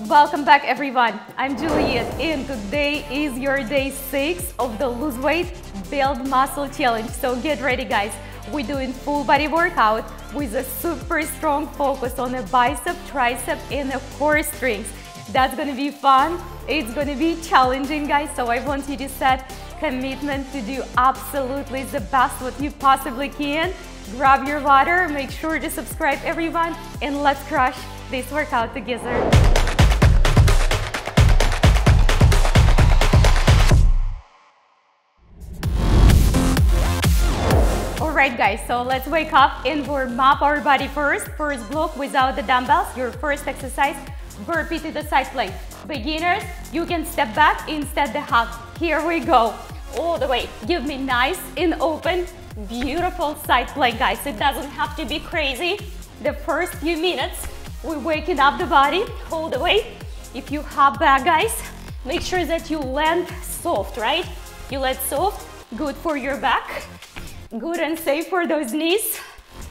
Welcome back everyone. I'm Juliette and today is your day six of the lose weight build muscle challenge. So get ready guys. We're doing full body workout with a super strong focus on the bicep, tricep and the core strengths. That's gonna be fun. It's gonna be challenging guys. So I want you to set commitment to do absolutely the best what you possibly can. Grab your water, make sure to subscribe everyone and let's crush this workout together. Alright guys, so let's wake up and warm up our body first. First block without the dumbbells, your first exercise, burpee to the side plank. Beginners, you can step back instead the hug. Here we go, all the way. Give me nice and open, beautiful side plank guys. It doesn't have to be crazy. The first few minutes, we're waking up the body all the way. If you hop back guys, make sure that you land soft, right? You land soft, good for your back. Good and safe for those knees.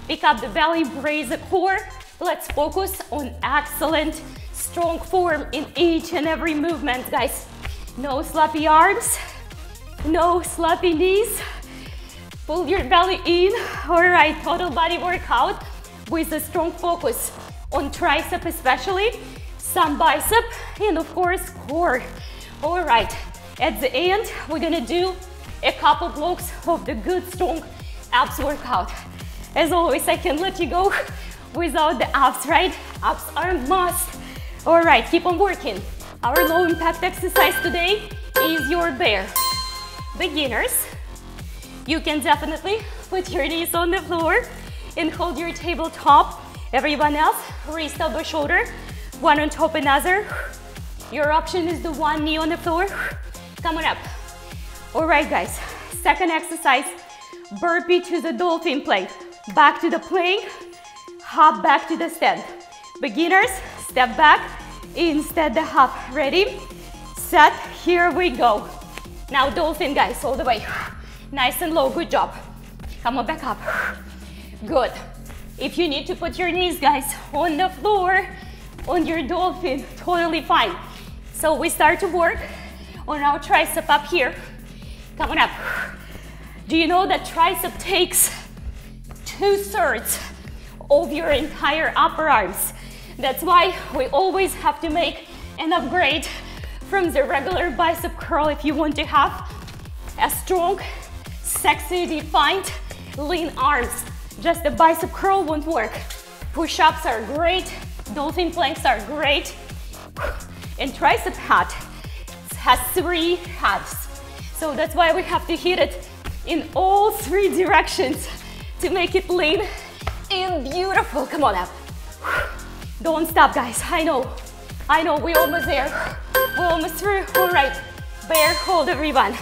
Pick up the belly, brace the core. Let's focus on excellent, strong form in each and every movement, guys. No sloppy arms, no sloppy knees. Pull your belly in. All right, total body workout with a strong focus on tricep especially, some bicep, and of course, core. All right, at the end, we're gonna do a couple blocks of the good strong abs workout. As always, I can let you go without the abs, right? Abs are must. All right, keep on working. Our low impact exercise today is your bear. Beginners, you can definitely put your knees on the floor and hold your tabletop. Everyone else, wrist elbow shoulder, one on top another. Your option is the one knee on the floor. Come on up. All right, guys, second exercise, burpee to the dolphin plank. Back to the plank, hop back to the stand. Beginners, step back, instead the hop. Ready, set, here we go. Now dolphin, guys, all the way. Nice and low, good job. Come on, back up. Good. If you need to put your knees, guys, on the floor, on your dolphin, totally fine. So we start to work on our tricep up here. Come on up. Do you know that tricep takes two-thirds of your entire upper arms? That's why we always have to make an upgrade from the regular bicep curl if you want to have a strong, sexy, defined, lean arms. Just the bicep curl won't work. Push-ups are great, dolphin planks are great, and tricep hat has three hats. So that's why we have to hit it in all three directions to make it lean and beautiful. Come on up. Don't stop, guys. I know. I know, we're almost there. We're almost through. All right. Bear hold, everyone.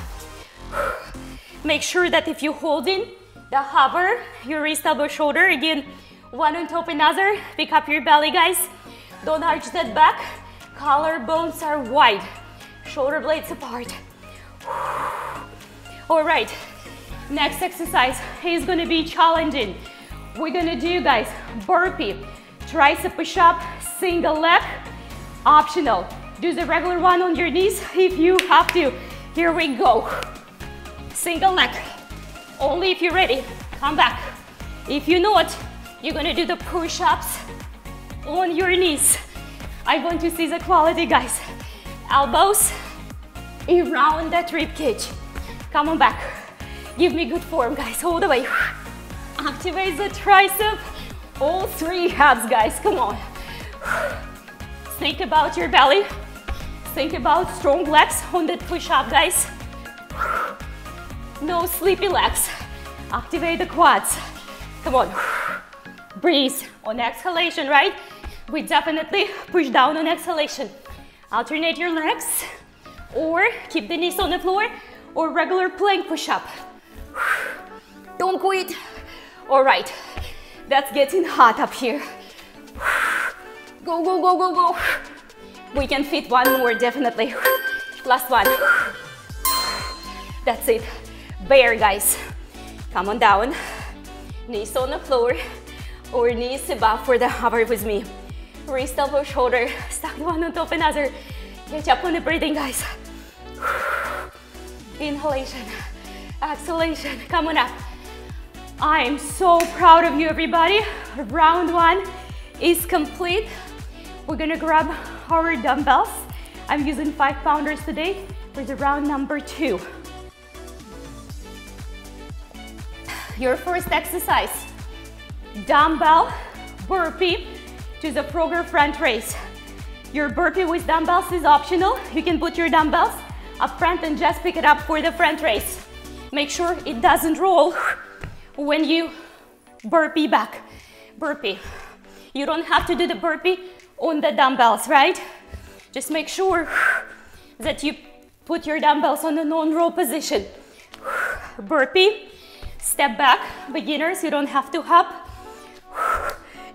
Make sure that if you hold in the hover, your wrist, elbow, shoulder, again, one on top another. Pick up your belly, guys. Don't arch that back. Collarbones are wide. Shoulder blades apart. All right, next exercise is gonna be challenging. We're gonna do, guys, burpee, tricep push-up, single leg, optional. Do the regular one on your knees if you have to. Here we go. Single leg, only if you're ready. Come back. If you're not, you're gonna do the push-ups on your knees. I want to see the quality, guys. Elbows around that rib cage. Come on back. Give me good form, guys, all the way. Activate the tricep. All three abs, guys, come on. Think about your belly. Think about strong legs on that push-up, guys. No sleepy legs. Activate the quads. Come on. Breathe on exhalation, right? We definitely push down on exhalation. Alternate your legs or keep the knees on the floor or regular plank push-up. Don't quit. All right, that's getting hot up here. Go, go, go, go, go. We can fit one more, definitely. Last one. That's it. Bear, guys. Come on down. Knees on the floor or knees above for the hover with me. Wrist, elbow, shoulder, stack one on top another. Catch up on the breathing, guys. Inhalation, exhalation, come on up. I am so proud of you, everybody. Round one is complete. We're gonna grab our dumbbells. I'm using five pounders today for the round number two. Your first exercise, dumbbell burpee to the Frogger front raise. Your burpee with dumbbells is optional. You can put your dumbbells up front and just pick it up for the front raise. Make sure it doesn't roll when you burpee back. Burpee. You don't have to do the burpee on the dumbbells, right? Just make sure that you put your dumbbells on a non-roll position. Burpee. Step back, beginners, you don't have to hop.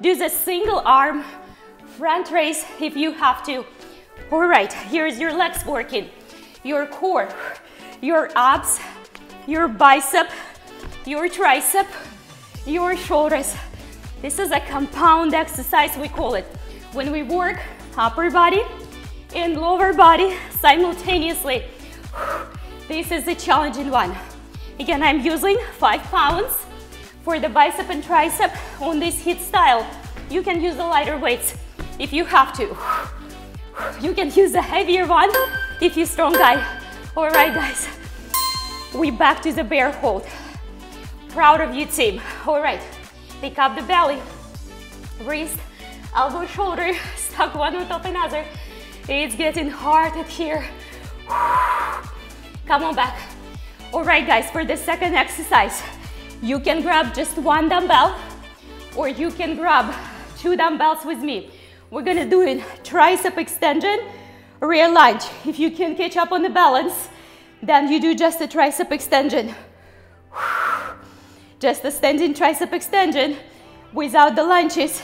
Do the single arm front raise if you have to. All right, here's your legs working. Your core, your abs, your bicep, your tricep, your shoulders. This is a compound exercise, we call it. When we work upper body and lower body simultaneously. This is a challenging one. Again, I'm using five pounds for the bicep and tricep on this HIIT style. You can use the lighter weights if you have to. You can use a heavier one if you're strong guy. All right, guys. We back to the bear hold. Proud of you, team. All right, pick up the belly. Wrist, elbow, shoulder, stuck one on top another. It's getting hard at here. Come on back. All right, guys, for the second exercise, you can grab just one dumbbell or you can grab two dumbbells with me. We're gonna do it tricep extension, rear lunge. If you can catch up on the balance, then you do just a tricep extension. Just a standing tricep extension without the lunges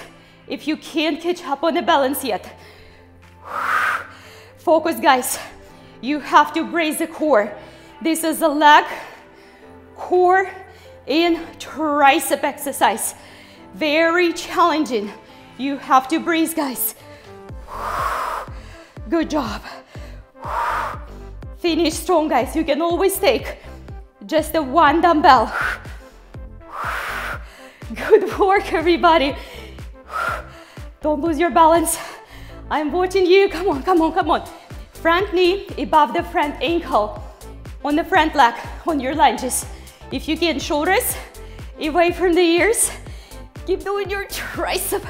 if you can't catch up on the balance yet. Focus, guys. You have to brace the core. This is a leg, core, and tricep exercise. Very challenging. You have to breathe, guys. Good job. Finish strong, guys. You can always take just a one dumbbell. Good work, everybody. Don't lose your balance. I'm watching you. Come on, come on, come on. Front knee above the front ankle on the front leg on your lunges. If you can, shoulders away from the ears. Keep doing your tricep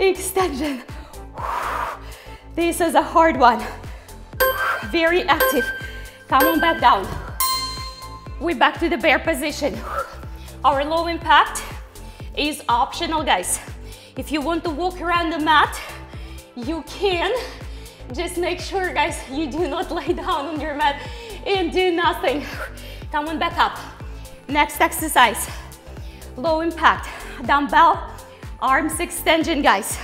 extension. This is a hard one. Very active. Come on back down. We're back to the bear position. Our low impact is optional, guys. If you want to walk around the mat, you can. Just make sure, guys, you do not lay down on your mat and do nothing. Come on, back up. Next exercise, low impact, dumbbell, arms extension, guys.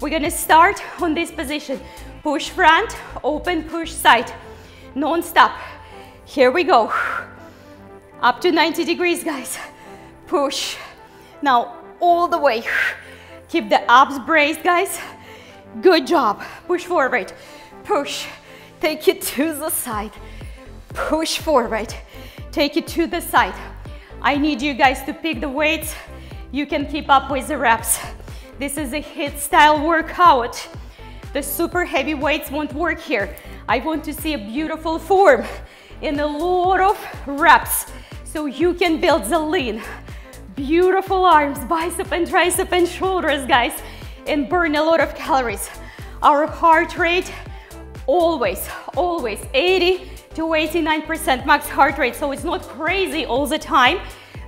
We're gonna start on this position. Push front, open, push side, non-stop. Here we go. Up to 90 degrees, guys. Push. Now, all the way. Keep the abs braced, guys. Good job. Push forward. Push. Take it to the side. Push forward. Take it to the side. I need you guys to pick the weights. You can keep up with the reps. This is a HIIT style workout. The super heavy weights won't work here. I want to see a beautiful form in a lot of reps so you can build the lean. Beautiful arms, bicep and tricep and shoulders, guys, and burn a lot of calories. Our heart rate, always, always 80 to 89% max heart rate. So it's not crazy all the time,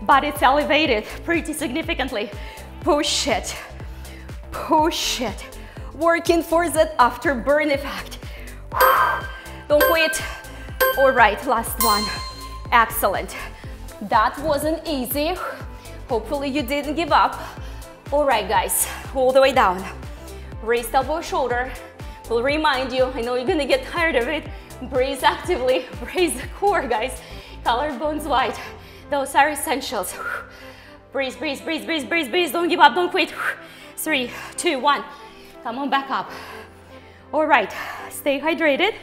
but it's elevated pretty significantly. Push it, push it. Working for that afterburn effect. Don't quit. All right, last one. Excellent. That wasn't easy. Hopefully you didn't give up. All right, guys, all the way down. Raise elbow, shoulder. Will remind you, I know you're gonna get tired of it. Brace actively, brace the core, guys. Collarbones wide. Those are essentials. Breathe, breathe, breathe, breathe, breathe, breathe. Don't give up, don't quit. Three, two, one. Come on back up. All right, stay hydrated.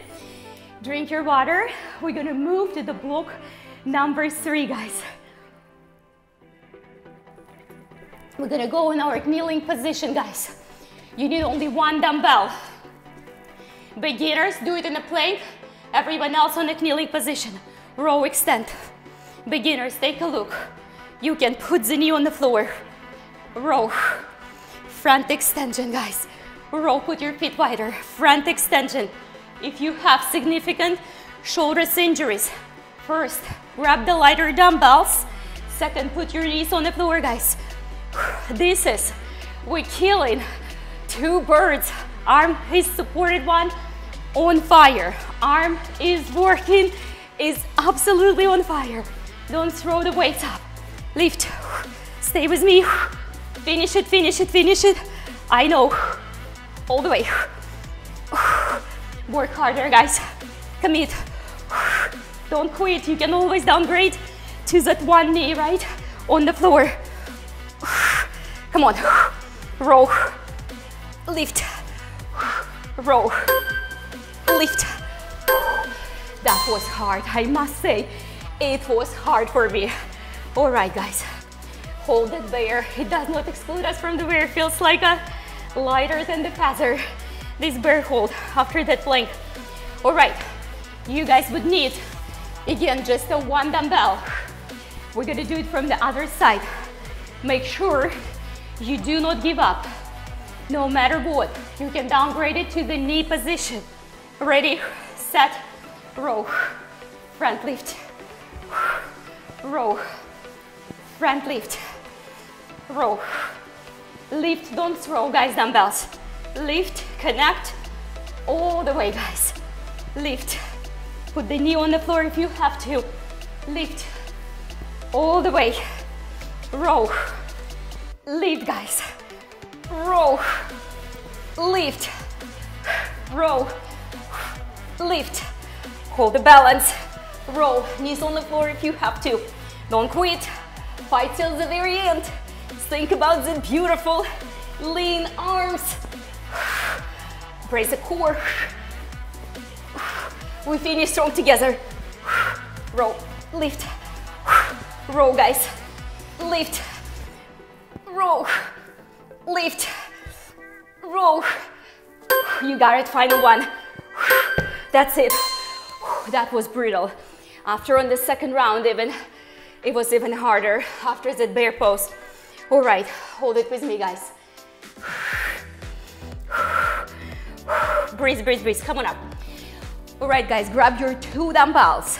Drink your water. We're gonna move to the block number three, guys. We're gonna go in our kneeling position, guys. You need only one dumbbell. Beginners, do it in a plank. Everyone else on a kneeling position. Row extend. Beginners, take a look. You can put the knee on the floor. Row. Front extension, guys. Row, put your feet wider. Front extension. If you have significant shoulders injuries, first, grab the lighter dumbbells. Second, put your knees on the floor, guys. This is, we're killing two birds. Arm is supported one on fire. Arm is working, is absolutely on fire. Don't throw the weights up. Lift, stay with me. Finish it, finish it, finish it. I know, all the way. Work harder, guys. Commit. Don't quit. You can always downgrade to that one knee, right? On the floor. Come on. Row. Lift. Row. Lift. That was hard, I must say. It was hard for me. All right, guys. Hold it there. It does not exclude us from the bear. Feels like a lighter than the feather this bear hold after that plank. All right, you guys would need, again, just a one dumbbell. We're gonna do it from the other side. Make sure you do not give up. No matter what, you can downgrade it to the knee position. Ready, set, row, front lift, row, front lift, row. Lift, don't throw, guys, dumbbells. Lift, connect, all the way, guys. Lift. Put the knee on the floor if you have to. Lift, all the way. Row. Lift, guys. Row. Lift. Row. Lift. Hold the balance. Row. Knees on the floor if you have to. Don't quit. Fight till the very end. Think about the beautiful lean arms. Brace the core. We finish strong together. Row, lift. Row, guys. Lift. Row. Lift. Row. You got it, final one. That's it. That was brutal. After on the second round, even, it was even harder after that bear pose. All right, hold it with me, guys. Breathe, breathe, breathe, come on up. All right, guys, grab your two dumbbells.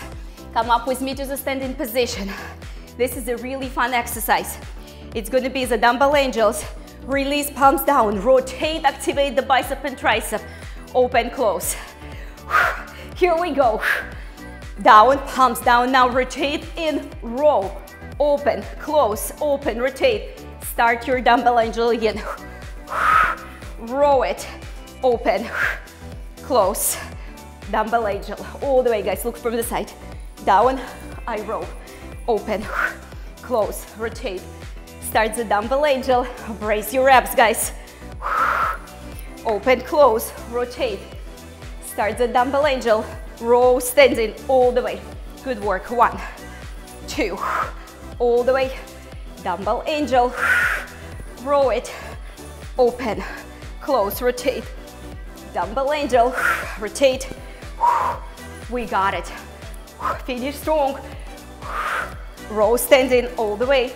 Come up with me to the standing position. This is a really fun exercise. It's gonna be the dumbbell angels. Release palms down, rotate, activate the bicep and tricep. Open, close. Here we go. Down, palms down. Now rotate in row. Open, close, open, rotate. Start your dumbbell angel again. Row it, open, close. Dumbbell angel, all the way guys, look from the side. Down, I row, open, close, rotate. Start the dumbbell angel, brace your abs guys. Open, close, rotate. Start the dumbbell angel, row standing all the way. Good work, one, two, all the way. Dumbbell angel, row it, open, close, rotate. Dumbbell angel, rotate. We got it. Finish strong. Row standing all the way.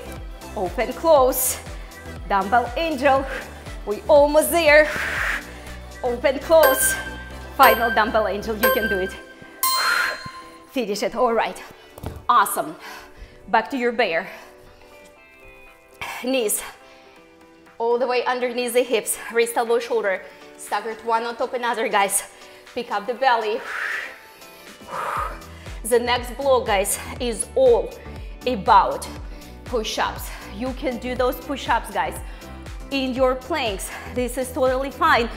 Open, close. Dumbbell angel. We almost there. Open, close. Final dumbbell angel, you can do it. Finish it, all right. Awesome. Back to your bear. Knees all the way underneath the hips, wrist, elbow, shoulder. Staggered one on top another, guys. Pick up the belly. The next block, guys, is all about push-ups. You can do those push-ups, guys, in your planks. This is totally fine.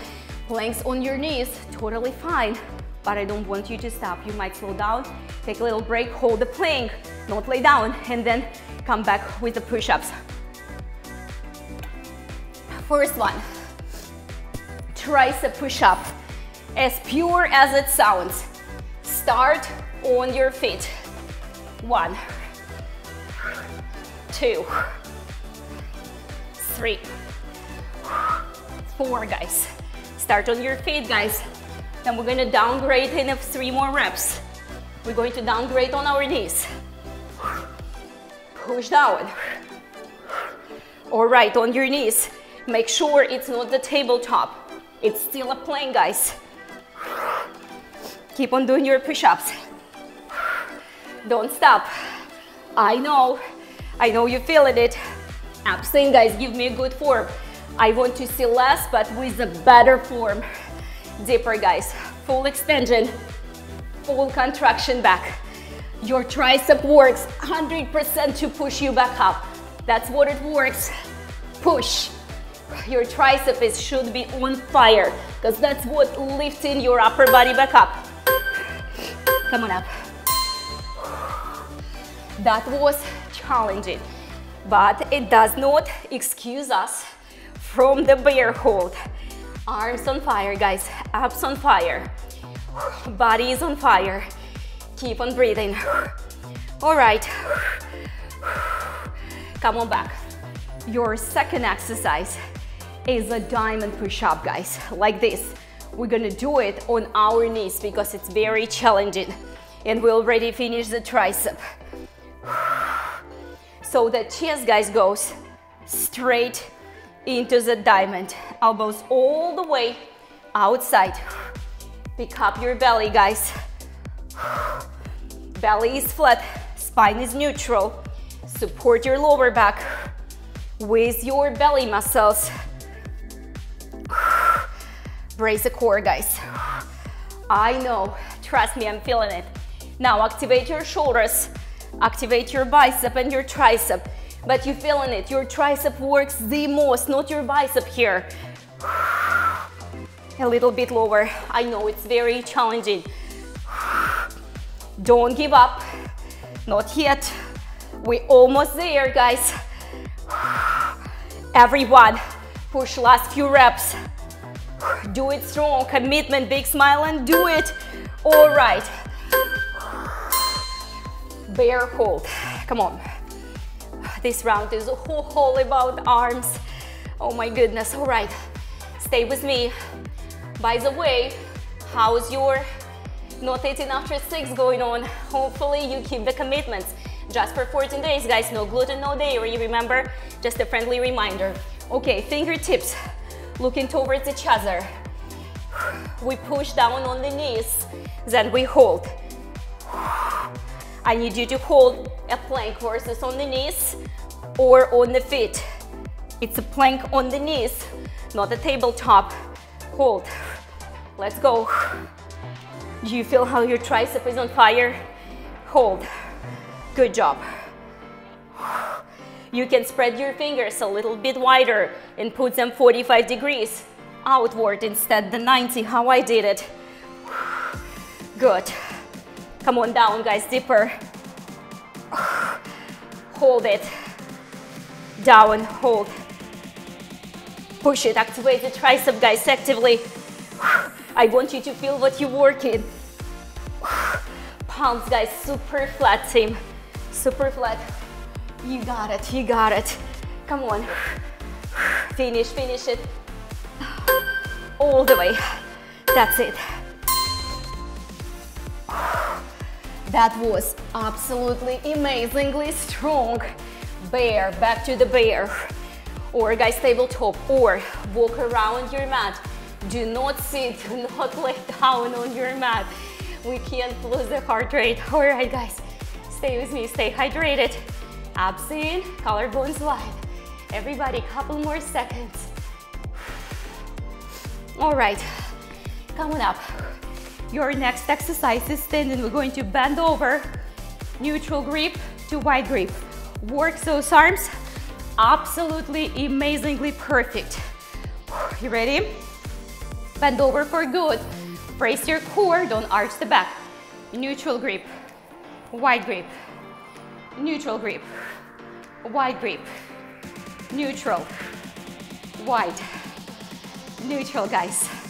Planks on your knees, totally fine. But I don't want you to stop. You might slow down, take a little break, hold the plank, not lay down, and then come back with the push-ups. First one, tricep push-up, as pure as it sounds. Start on your feet. One, two, three, four, guys. Start on your feet, guys. Then we're gonna downgrade in three more reps. We're going to downgrade on our knees. Push down. All right, on your knees. Make sure it's not the tabletop. It's still a plank, guys. Keep on doing your push-ups. Don't stop. I know, I know you're feeling it. Abstain, guys, give me a good form. I want to see less, but with a better form. Deeper, guys. Full extension, full contraction back. Your tricep works 100% to push you back up. That's what it works. Push. Your tricep is, should be on fire because that's what lifting your upper body back up. Come on up. That was challenging, but it does not excuse us from the bear hold. Arms on fire, guys. Abs on fire. Body is on fire. Keep on breathing. All right. Come on back. Your second exercise is a diamond push-up, guys, like this. We're gonna do it on our knees because it's very challenging. And we already finished the tricep. So the chest, guys, goes straight into the diamond. Elbows all the way outside. Pick up your belly, guys. Belly is flat, spine is neutral. Support your lower back with your belly muscles. Brace the core, guys. I know, trust me, I'm feeling it. Now activate your shoulders, activate your bicep and your tricep. But you're feeling it, your tricep works the most, not your bicep here. A little bit lower, I know it's very challenging. Don't give up, not yet. We're almost there, guys. Everyone, push last few reps. Do it strong, commitment, big smile and do it. All right. Bear hold, come on. This round is all about arms. Oh my goodness, all right. Stay with me. By the way, how's your not eating after six going on? Hopefully you keep the commitments. Just for 14 days, guys, no gluten, no dairy, remember? Just a friendly reminder. Okay, fingertips looking towards each other. We push down on the knees, then we hold. I need you to hold a plank versus on the knees or on the feet. It's a plank on the knees, not a tabletop. Hold. Let's go. Do you feel how your tricep is on fire? Hold. Good job. You can spread your fingers a little bit wider and put them 45 degrees outward instead the 90, how I did it. Good. Come on down, guys, deeper. Hold it. Down, hold. Push it, activate the tricep, guys, actively. I want you to feel what you're working. Palms, guys, super flat, team. Super flat. You got it, you got it. Come on. Finish, finish it. All the way. That's it. That was absolutely amazingly strong. Bear, back to the bear. Or guys, tabletop, or walk around your mat. Do not sit, do not lay down on your mat. We can't lose the heart rate. All right, guys, stay with me, stay hydrated. Abs in, collarbones wide. Everybody, couple more seconds. All right, come on up. Your next exercise is standing. We're going to bend over, neutral grip to wide grip. Work those arms, absolutely amazingly perfect. You ready? Bend over for good. Brace your core, don't arch the back. Neutral grip, wide grip, neutral grip, wide grip, neutral, wide, neutral guys.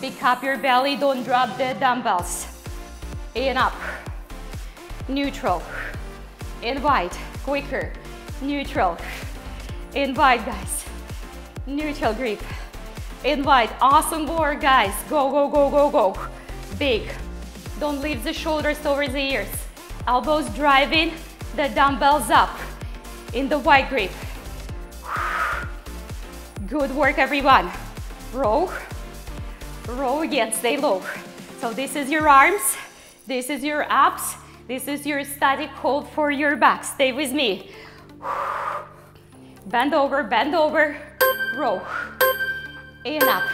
Pick up your belly, don't drop the dumbbells. In up, neutral, in wide, quicker, neutral, in wide guys, neutral grip, in wide, awesome work guys, go, go, go, go, go, big, don't leave the shoulders over the ears, elbows driving. The dumbbells up, in the wide grip, good work everyone, row, row again, stay low, so this is your arms, this is your abs, this is your static hold for your back. Stay with me. Bend over, bend over, row. In up,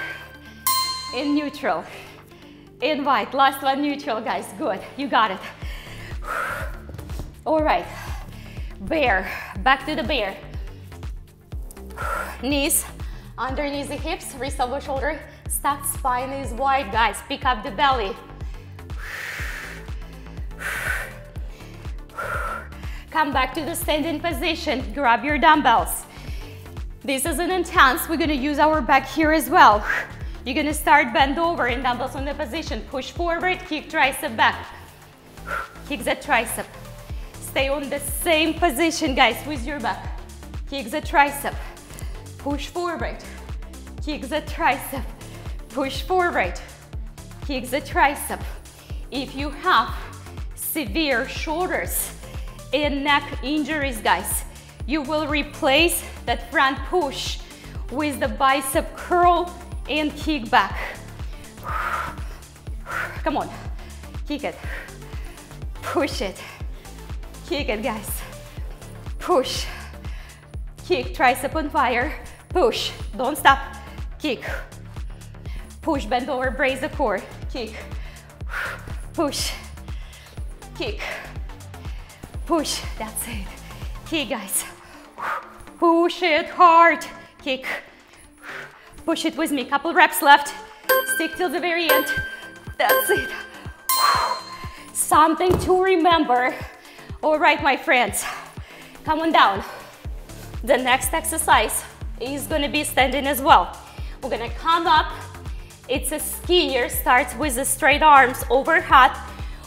in neutral, in. Last one, neutral, guys. Good, you got it. All right, bear, back to the bear. Knees underneath the hips, wrist over shoulder, stacked spine is wide, guys. Pick up the belly. Come back to the standing position. Grab your dumbbells. This is an intense. We're gonna use our back here as well. You're gonna start bend over in dumbbells on the position. Push forward, kick tricep back. Kick the tricep. Stay on the same position, guys, with your back. Kick the tricep. Push forward. Kick the tricep. Push forward. Kick the tricep. If you have severe shoulders, and neck injuries, guys. You will replace that front push with the bicep curl and kick back. Come on, kick it, push it, kick it, guys. Push, kick, tricep on fire, push, don't stop, kick. Push, bend over, brace the core, kick, push, kick. Push, that's it. Kick, guys. Push it hard. Kick. Push it with me. Couple reps left. Stick till the very end. That's it. Something to remember. All right, my friends. Come on down. The next exercise is gonna be standing as well. We're gonna come up. It's a skier, starts with the straight arms overhead.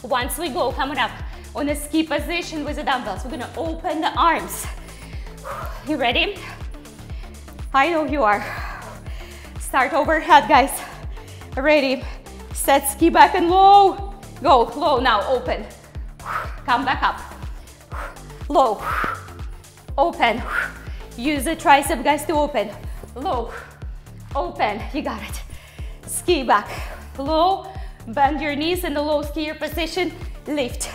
Once we go, come on up on a ski position with the dumbbells. We're gonna open the arms. You ready? I know you are. Start overhead, guys. Ready? Set ski back and low. Go, low now, open. Come back up. Low. Open. Use the tricep, guys, to open. Low. Open. You got it. Ski back. Low. Bend your knees in the low skier position. Lift.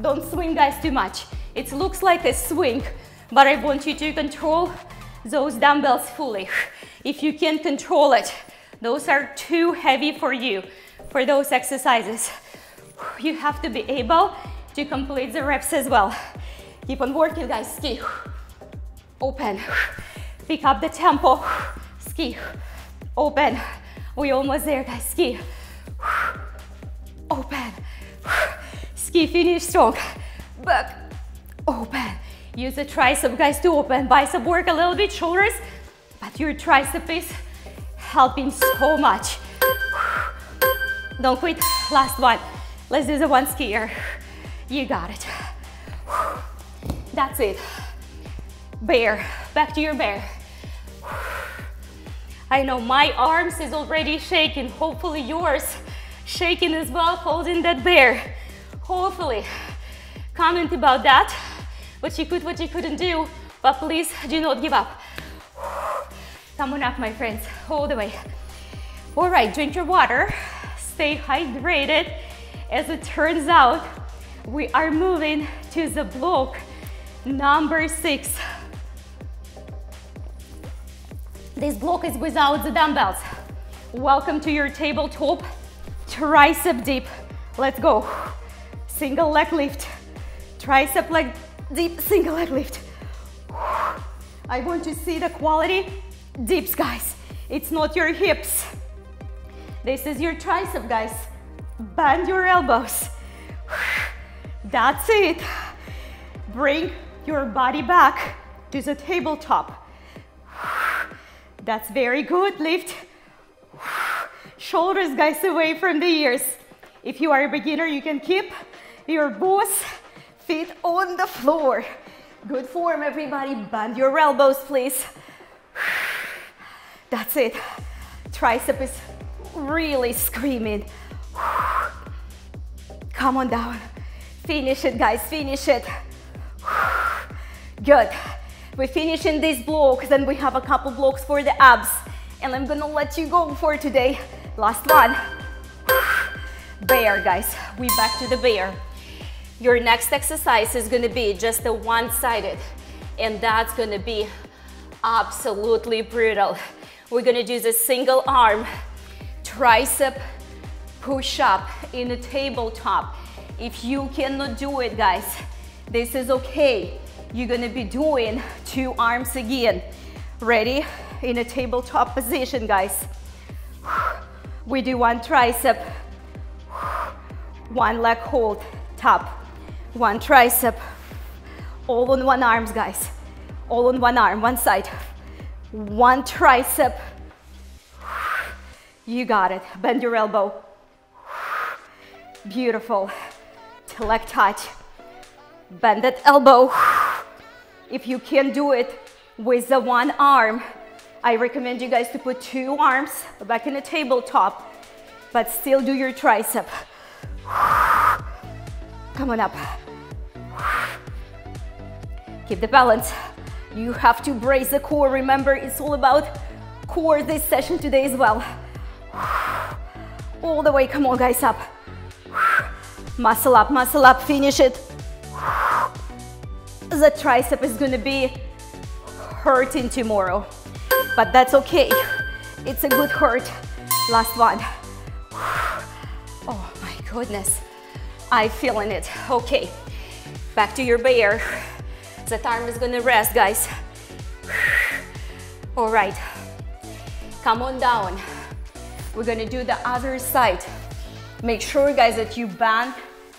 Don't swing guys too much. It looks like a swing, but I want you to control those dumbbells fully. If you can't control it, those are too heavy for you for those exercises. You have to be able to complete the reps as well. Keep on working guys, ski. Open, pick up the tempo, ski. Open, we almost there guys, ski. Open, Ski finish strong. Back, open. Use the tricep, guys, to open. Bicep work a little bit, shoulders, but your tricep is helping so much. Don't quit. Last one. Let's do the one skier. You got it. That's it. Bear. Back to your bear. I know my arms is already shaking. Hopefully yours shaking as well, holding that bear hopefully comment about that, what you could, what you couldn't do, but please do not give up. Come on up, my friends, all the way. All right, drink your water, stay hydrated. As it turns out, we are moving to the block number six. This block is without the dumbbells. Welcome to your tabletop tricep dip. Let's go single leg lift, tricep leg deep, single leg lift. I want to see the quality dips, guys. It's not your hips. This is your tricep, guys. Bend your elbows. That's it. Bring your body back to the tabletop. That's very good. Lift. Shoulders, guys, away from the ears. If you are a beginner, you can keep your both feet on the floor. Good form, everybody. Bend your elbows, please. That's it. Tricep is really screaming. Come on down. Finish it, guys. Finish it. Good. We're finishing this block, then we have a couple blocks for the abs. And I'm gonna let you go for today. Last one. Bear, guys. We back to the bear. Your next exercise is gonna be just a one-sided, and that's gonna be absolutely brutal. We're gonna do the single arm tricep push-up in a tabletop. If you cannot do it, guys, this is okay. You're gonna be doing two arms again. Ready? In a tabletop position, guys. We do one tricep, one leg hold, top, one tricep, all on one arms, guys. All on one arm, one side. One tricep. You got it. Bend your elbow. Beautiful. Leg touch. Bend that elbow. If you can do it with the one arm, I recommend you guys to put two arms back in the tabletop, but still do your tricep. Come on up. Keep the balance. You have to brace the core. Remember, it's all about core this session today as well. All the way, come on guys, up. Muscle up, muscle up, finish it. The tricep is gonna be hurting tomorrow, but that's okay. It's a good hurt. Last one. Oh my goodness. I'm feeling it. Okay, back to your bear. That arm is gonna rest, guys. All right, come on down. We're gonna do the other side. Make sure, guys, that you bend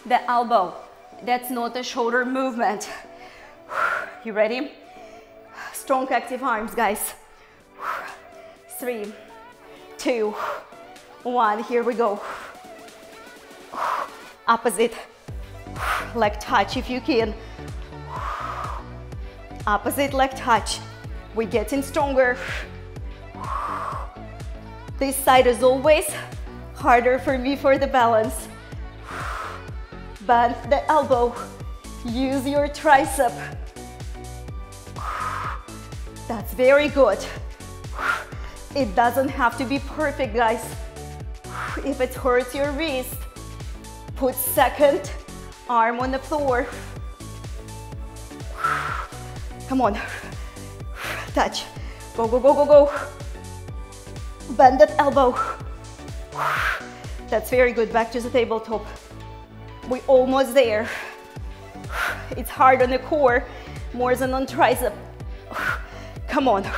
the elbow. That's not a shoulder movement. You ready? Strong active arms, guys. Three, two, one. Here we go. Opposite leg touch if you can. Opposite leg touch. We're getting stronger. This side is always harder for me for the balance. Bend the elbow. Use your tricep. That's very good. It doesn't have to be perfect, guys. If it hurts your wrist, put second arm on the floor. Come on. Touch. Go, go, go, go, go. Bend that elbow. That's very good. Back to the tabletop. We're almost there. It's hard on the core, more than on tricep. Come on.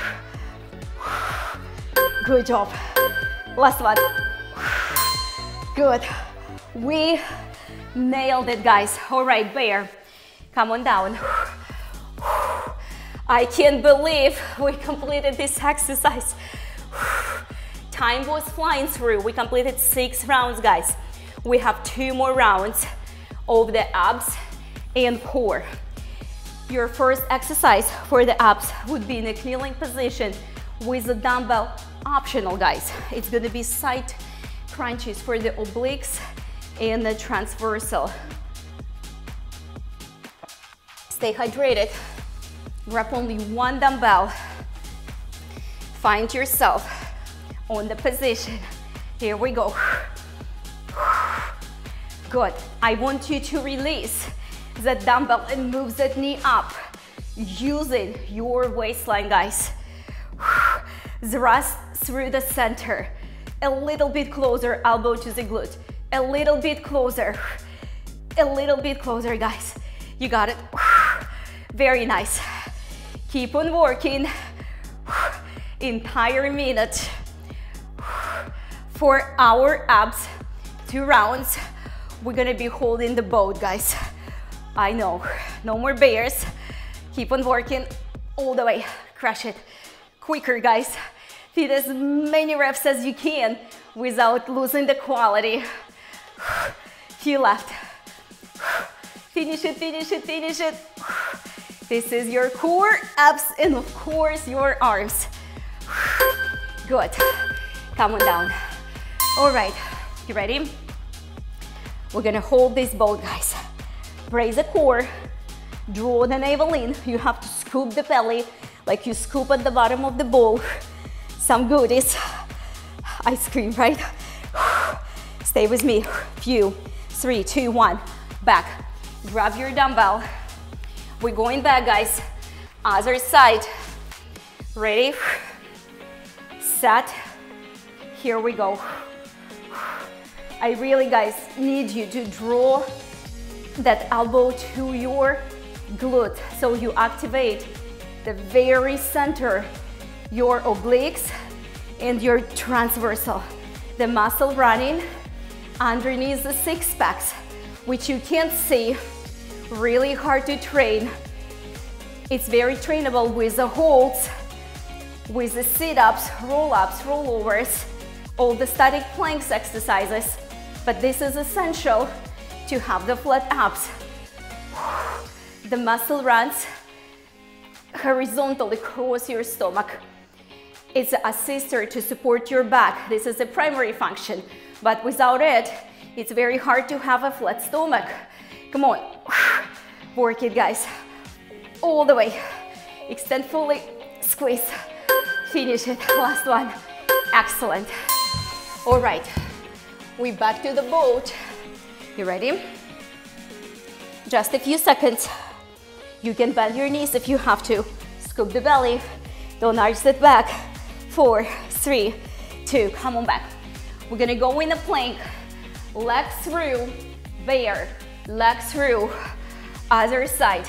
Good job. Last one. Good. We nailed it, guys. All right, bear. Come on down. I can't believe we completed this exercise. Time was flying through. We completed six rounds, guys. We have two more rounds of the abs and core. Your first exercise for the abs would be in a kneeling position with a dumbbell optional, guys. It's gonna be side crunches for the obliques and the transversal. Stay hydrated. Grab only one dumbbell. Find yourself on the position. Here we go. Good. I want you to release the dumbbell and move that knee up using your waistline, guys. Thrust through the center. A little bit closer, elbow to the glute. A little bit closer. A little bit closer, guys. You got it. Very nice. Keep on working. Entire minute. For our abs, two rounds, we're gonna be holding the boat, guys. I know, no more bears. Keep on working all the way, crush it. Quicker, guys. Fit as many reps as you can without losing the quality. Few left. Finish it, finish it, finish it. This is your core, abs, and of course your arms. Good. Come on down. All right, you ready? We're gonna hold this boat, guys. Raise the core, draw the navel in. You have to scoop the belly like you scoop at the bottom of the bowl. Some goodies. Ice cream, right? Stay with me. Few, three, two, one. Back. Grab your dumbbell. We're going back, guys. Other side. Ready? Set. Here we go. I really, guys, need you to draw that elbow to your glute so you activate the very center, your obliques and your transversal. The muscle running underneath the six packs, which you can't see, really hard to train. It's very trainable with the holds, with the sit-ups, roll-ups, rollovers, all the static planks exercises but this is essential to have the flat abs. The muscle runs horizontally across your stomach. It's a assister to support your back. This is the primary function, but without it, it's very hard to have a flat stomach. Come on, work it guys, all the way. Extend fully, squeeze, finish it, last one. Excellent. All right, we back to the boat. You ready? Just a few seconds. You can bend your knees if you have to. Scoop the belly. Don't arch it back. Four, three, two, come on back. We're gonna go in a plank. Legs through, bear. Legs through, other side.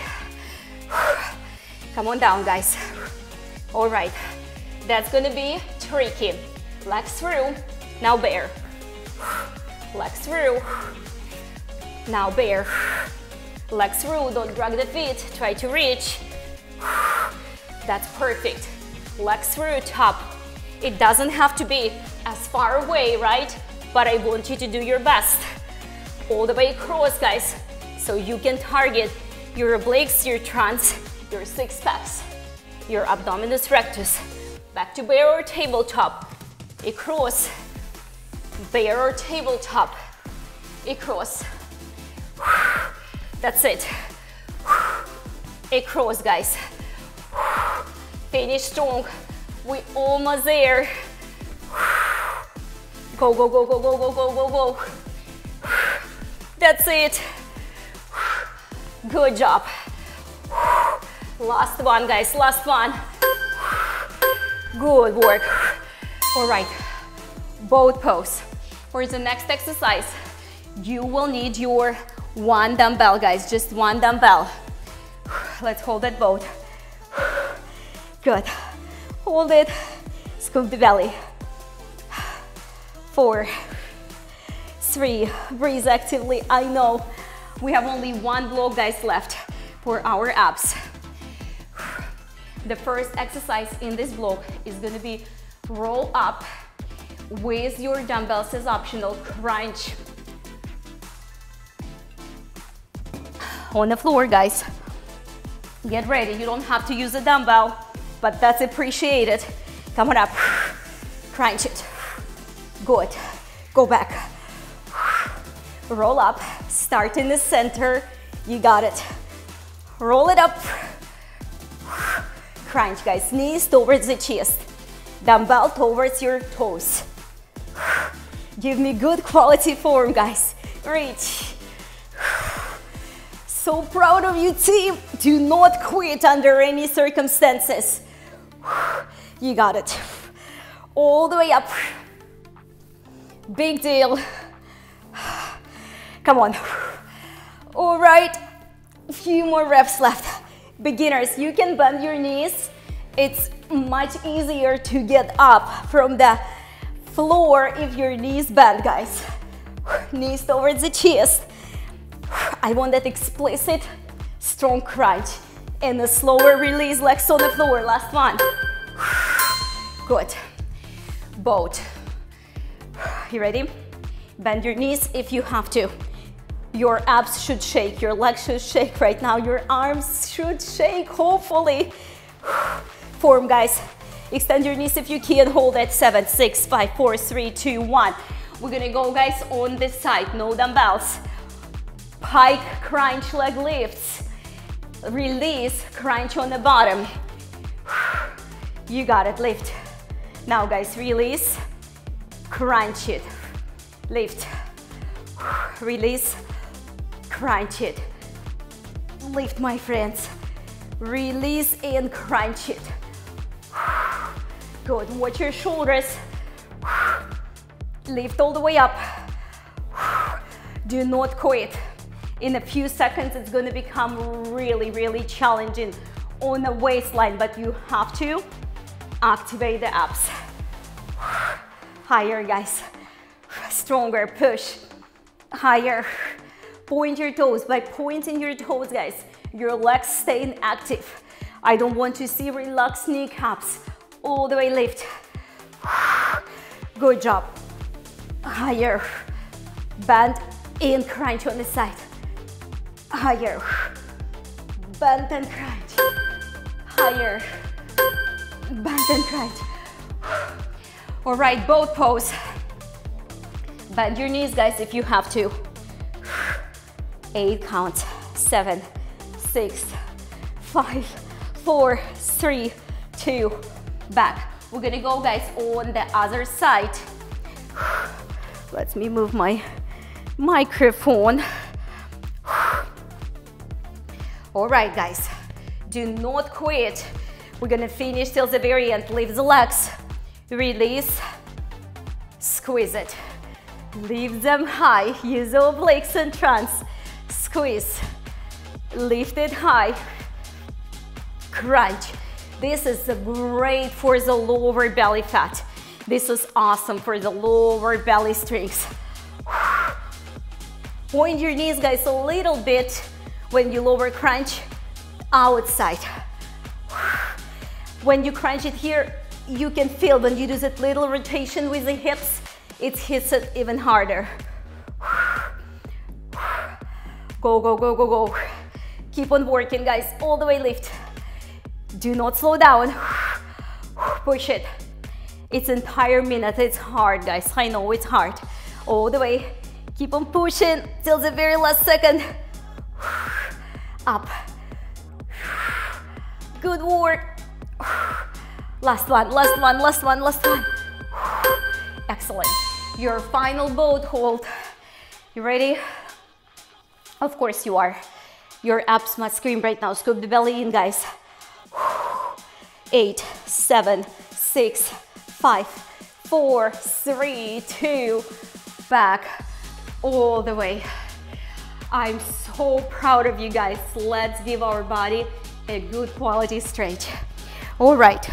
Come on down, guys. All right, that's gonna be tricky. Legs through, now bear. Legs through. Now bear. Legs through, don't drag the feet, try to reach. That's perfect. Legs through, top. It doesn't have to be as far away, right? But I want you to do your best. All the way across, guys, so you can target your obliques, your trunks, your six packs, your abdominis rectus. Back to bear or tabletop. Across bear or tabletop, across. That's it. Across, guys. Finish strong. We almost there. Go, go, go, go, go, go, go, go, go. That's it. Good job. Last one, guys, last one. Good work. All right, boat pose. For the next exercise, you will need your one dumbbell, guys, just one dumbbell. Let's hold that boat. Good. Hold it, scoop the belly. Four, three, breathe actively. I know we have only one block, guys, left for our abs. The first exercise in this block is gonna be roll up with your dumbbells as optional crunch on the floor guys. Get ready. You don't have to use a dumbbell but that's appreciated. Come on up. Crunch it. Good. Go back. Roll up. Start in the center. You got it. Roll it up. Crunch guys. Knees towards the chest. Dumbbell towards your toes. Give me good quality form, guys. Reach. So proud of you, team. Do not quit under any circumstances. You got it. All the way up. Big deal. Come on. All right, few more reps left. Beginners, you can bend your knees. It's much easier to get up from the floor if your knees bend, guys. Knees towards the chest. I want that explicit, strong crunch and a slower release, legs on the floor. Last one. Good. boat. You ready? Bend your knees if you have to. Your abs should shake, your legs should shake right now, your arms should shake, hopefully. Form, guys. Extend your knees if you can. Hold at seven, six, five, four, three, two, one. We're gonna go, guys, on this side. No dumbbells. Pike crunch leg lifts. Release, crunch on the bottom. You got it, lift. Now, guys, release, crunch it, lift, release, crunch it, lift, my friends, release and crunch it. Good, watch your shoulders, lift all the way up, do not quit. In a few seconds, it's gonna become really, really challenging on the waistline, but you have to activate the abs. Higher, guys. Stronger, push. Higher. Point your toes. By pointing your toes, guys, your legs staying active. I don't want to see relaxed kneecaps. All the way lift. Good job. Higher. Bend and crunch on the side. Higher. Bend and crunch. Higher. Bend and crunch. All right, boat pose. Bend your knees, guys, if you have to. Eight count. Seven, six, five, four, three, two, back. We're gonna go, guys, on the other side. Let me move my microphone. All right, guys, do not quit. We're gonna finish till the very end. Lift the legs, release, squeeze it. Leave them high, use the obliques and trans. Squeeze, lift it high, crunch. This is great for the lower belly fat. This is awesome for the lower belly strength. Point your knees, guys, a little bit when you lower crunch outside. When you crunch it here, you can feel when you do that little rotation with the hips, it hits it even harder. Go, go, go, go, go. Keep on working, guys, all the way lift. Do not slow down. Push it. It's entire minute, it's hard, guys. I know it's hard. All the way. Keep on pushing till the very last second. Up. Good work. Last one, last one, last one, last one. Excellent. Your final boat hold. You ready? Of course you are. Your abs must scream right now. Scoop the belly in, guys. Eight, seven, six, five, four, three, two, back, all the way. I'm so proud of you guys. Let's give our body a good quality stretch. All right,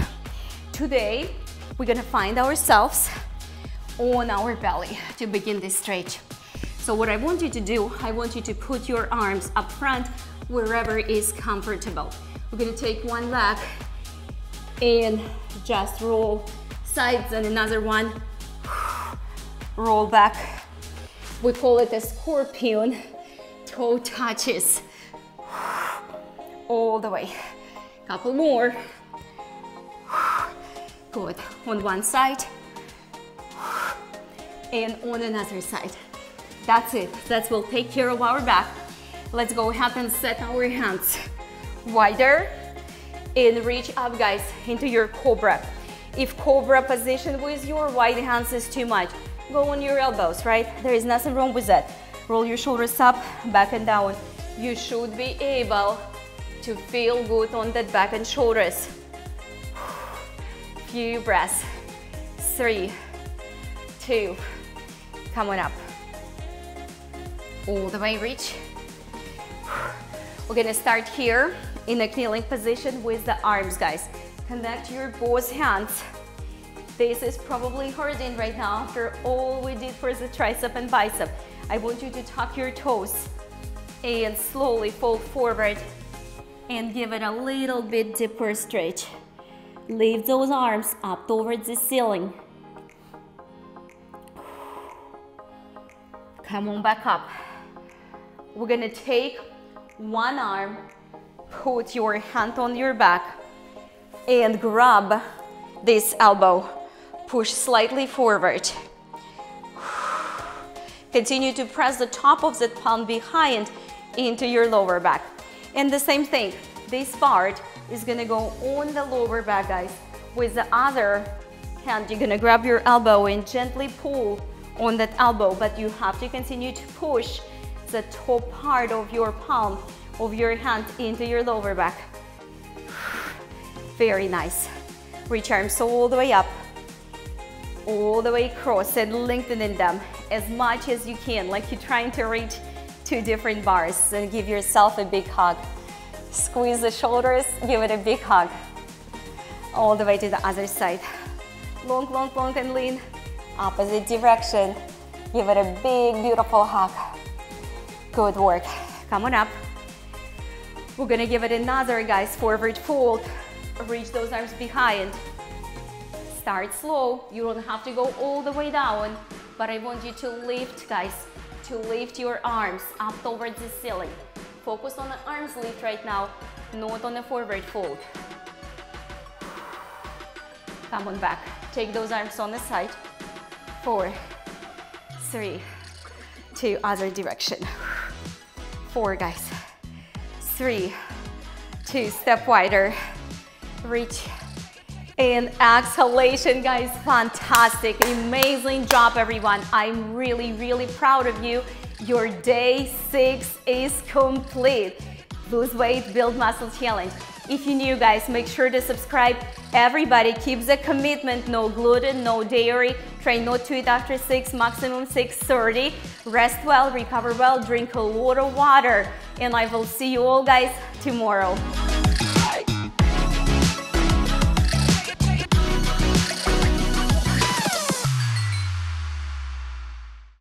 today we're gonna find ourselves on our belly to begin this stretch. So what I want you to do, I want you to put your arms up front wherever is comfortable. We're gonna take one leg and just roll sides and another one, roll back. We call it a scorpion, toe touches all the way. Couple more. Good. On one side and on another side. That's it. That will take care of our back. Let's go ahead and set our hands wider and reach up, guys, into your cobra. If cobra position with your wide hands is too much, go on your elbows, right? There is nothing wrong with that. Roll your shoulders up, back and down. You should be able to feel good on that back and shoulders. Few breaths. Three, two, come on up. All the way reach. We're gonna start here in a kneeling position with the arms, guys. Connect your both hands. This is probably hurting right now after all we did for the tricep and bicep. I want you to tuck your toes and slowly fold forward and give it a little bit deeper stretch. Lift those arms up towards the ceiling. Come on back up. We're gonna take one arm, put your hand on your back and grab this elbow. Push slightly forward. Continue to press the top of the palm behind into your lower back. And the same thing, this part is gonna go on the lower back, guys. With the other hand, you're gonna grab your elbow and gently pull on that elbow, but you have to continue to push the top part of your palm of your hand into your lower back. Very nice. Reach arms all the way up, all the way across and lengthening them as much as you can, like you're trying to reach two different bars and give yourself a big hug. Squeeze the shoulders, give it a big hug. All the way to the other side. Long, long, long and lean. Opposite direction. Give it a big, beautiful hug. Good work. Come on up. We're gonna give it another, guys, forward fold. Reach those arms behind. Start slow. You don't have to go all the way down, but I want you to lift, guys, to lift your arms up towards the ceiling. Focus on the arms lift right now, not on the forward fold. Come on back. Take those arms on the side. Four, three, two, other direction. Four, guys. Three, two, step wider. Reach. And exhalation, guys, fantastic. Amazing job, everyone. I'm really, really proud of you. Your day six is complete. Lose weight, build muscle challenge. If you're new, guys, make sure to subscribe. Everybody keeps the commitment, no gluten, no dairy. Try not to eat after 6, maximum 6.30. Rest well, recover well, drink a lot of water. And I will see you all, guys, tomorrow.